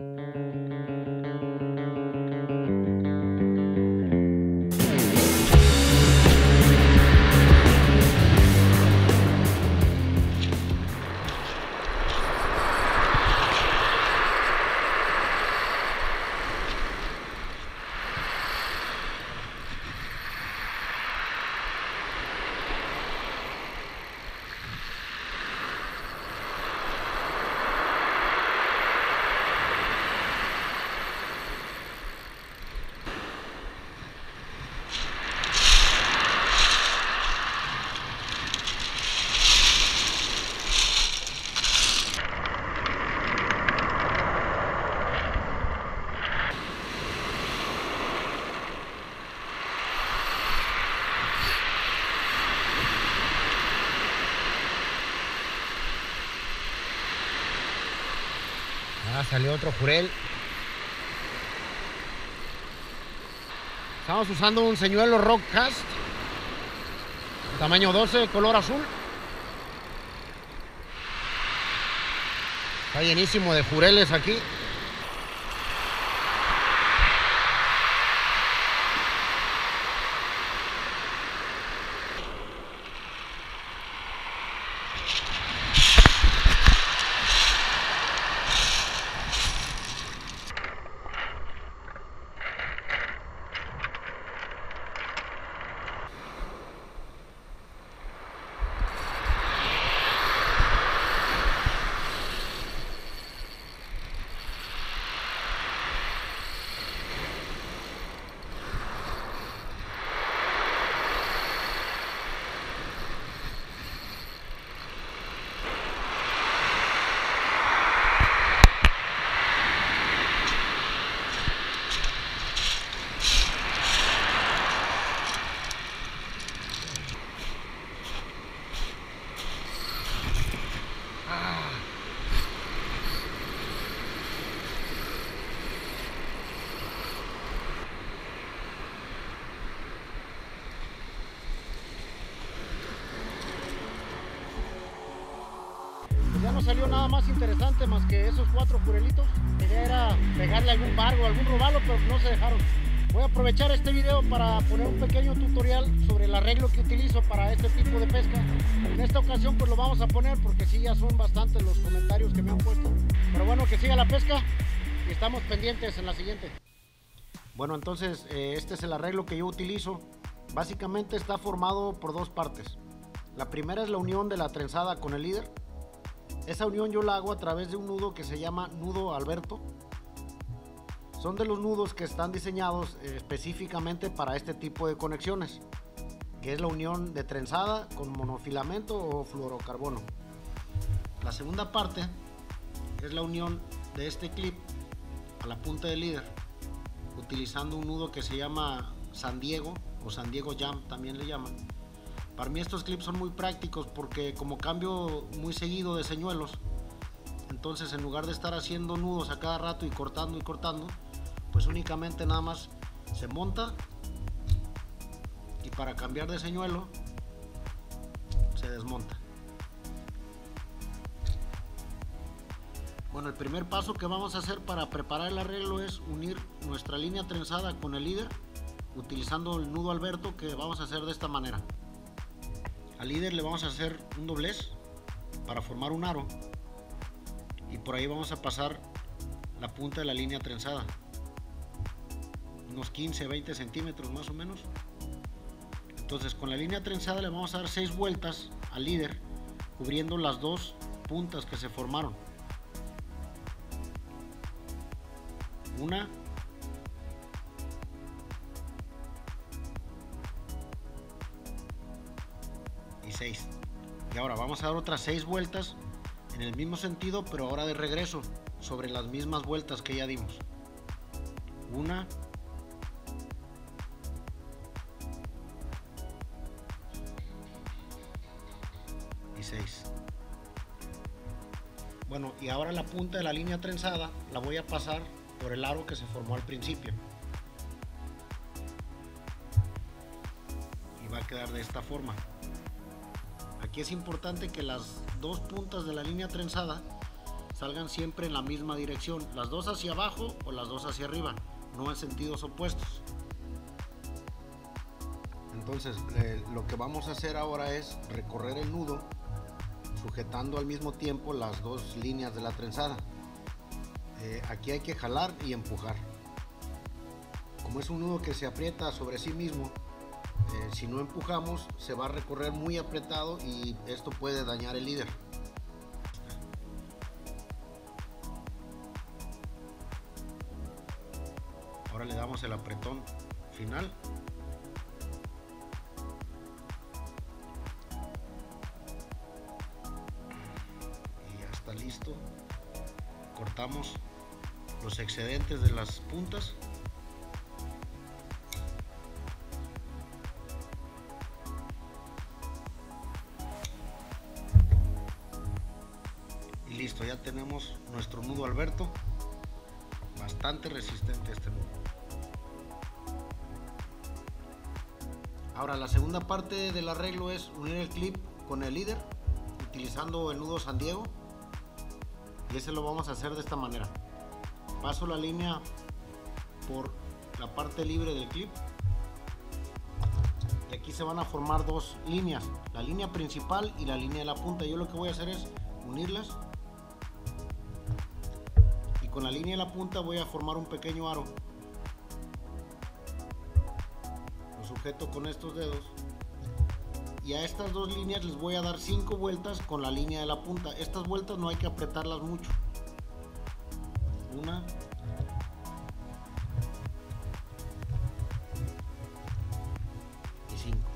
Mm-hmm. Salió otro jurel. Estamos usando un señuelo Rockcast. Tamaño 12, color azul. Está llenísimo de jureles aquí. Ya no salió nada más interesante más que esos cuatro jurelitos. La idea era pegarle algún barco, algún robalo, pero no se dejaron. Voy a aprovechar este video para poner un pequeño tutorial sobre el arreglo que utilizo para este tipo de pesca. En esta ocasión pues lo vamos a poner porque sí ya son bastantes los comentarios que me han puesto. Pero bueno, que siga la pesca y estamos pendientes en la siguiente. Bueno, entonces eh, este es el arreglo que yo utilizo. Básicamente está formado por dos partes. La primera es la unión de la trenzada con el líder. Esa unión yo la hago a través de un nudo que se llama nudo Alberto. Son de los nudos que están diseñados eh, específicamente para este tipo de conexiones, que es la unión de trenzada con monofilamento o fluorocarbono. La segunda parte es la unión de este clip a la punta del líder, utilizando un nudo que se llama San Diego o San Diego Jam también le llaman. Para mí estos clips son muy prácticos porque como cambio muy seguido de señuelos, entonces en lugar de estar haciendo nudos a cada rato y cortando y cortando, pues únicamente nada más se monta y para cambiar de señuelo se desmonta. Bueno, el primer paso que vamos a hacer para preparar el arreglo es unir nuestra línea trenzada con el líder utilizando el nudo Alberto que vamos a hacer de esta manera. Al líder le vamos a hacer un doblez para formar un aro. Y por ahí vamos a pasar la punta de la línea trenzada. Unos 15 20 centímetros más o menos. Entonces con la línea trenzada le vamos a dar 6 vueltas al líder cubriendo las dos puntas que se formaron. Una 6 y ahora vamos a dar otras 6 vueltas en el mismo sentido pero ahora de regreso sobre las mismas vueltas que ya dimos. Una. Y 6 bueno y ahora la punta de la línea trenzada la voy a pasar por el aro que se formó al principio. Y va a quedar de esta forma aquí es importante que las dos puntas de la línea trenzada salgan siempre en la misma dirección, las dos hacia abajo o las dos hacia arriba, no en sentidos opuestos. Entonces eh, lo que vamos a hacer ahora es recorrer el nudo sujetando al mismo tiempo las dos líneas de la trenzada. Eh, aquí hay que jalar y empujar. Como es un nudo que se aprieta sobre sí mismo, eh, si no empujamos se va a recorrer muy apretado y esto puede dañar el líder. Ahora le damos el apretón final. Listo. Cortamos los excedentes de las puntas tenemos nuestro nudo alberto bastante resistente este nudo. Ahora la segunda parte del arreglo es unir el clip con el líder utilizando el nudo San Diego y ese lo vamos a hacer de esta manera. Paso la línea por la parte libre del clip y aquí se van a formar dos líneas la línea principal y la línea de la punta. Yo lo que voy a hacer es unirlas con la línea de la punta voy a formar un pequeño aro. Lo sujeto con estos dedos. Y a estas dos líneas les voy a dar cinco vueltas con la línea de la punta. Estas vueltas no hay que apretarlas mucho. Una. Y cinco.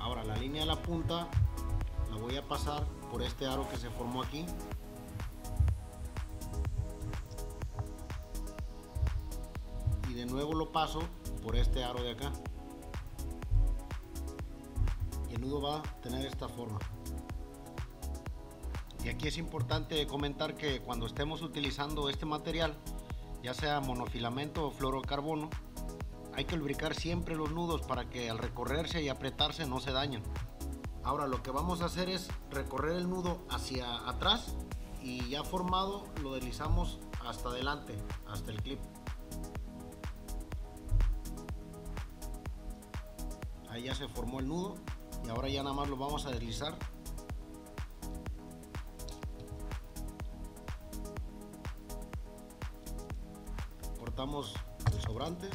Ahora la línea de la punta la voy a pasar por este aro que se formó aquí de nuevo lo paso por este aro de acá el nudo va a tener esta forma. Y aquí es importante comentar que cuando estemos utilizando este material, ya sea monofilamento o fluorocarbono, hay que lubricar siempre los nudos para que al recorrerse y apretarse no se dañen. Ahora lo que vamos a hacer es recorrer el nudo hacia atrás y ya formado lo deslizamos hasta adelante, hasta el clip. Ahí ya se formó el nudo y ahora ya nada más lo vamos a deslizar. Cortamos el sobrante.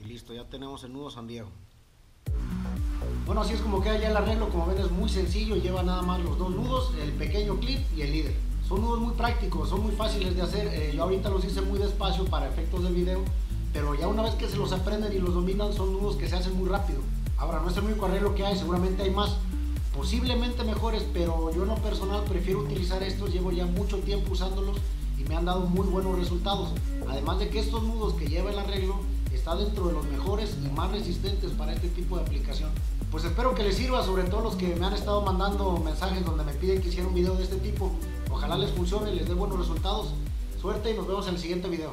Y listo ya tenemos el nudo San Diego. Bueno así es como queda ya el arreglo. Como ven es muy sencillo. Lleva nada más los dos nudos el pequeño clip y el líder son nudos muy prácticos, son muy fáciles de hacer. Eh, yo ahorita los hice muy despacio para efectos de video, pero ya una vez que se los aprenden y los dominan, son nudos que se hacen muy rápido. Ahora, no es el único arreglo que hay, seguramente hay más, posiblemente mejores, pero yo en lo personal prefiero utilizar estos. Llevo ya mucho tiempo usándolos y me han dado muy buenos resultados. Además de que estos nudos que lleva el arreglo está dentro de los mejores y más resistentes para este tipo de aplicación. Pues espero que les sirva, sobre todo los que me han estado mandando mensajes donde me piden que hiciera un video de este tipo. Ojalá les funcione y les dé buenos resultados. Suerte y nos vemos en el siguiente video.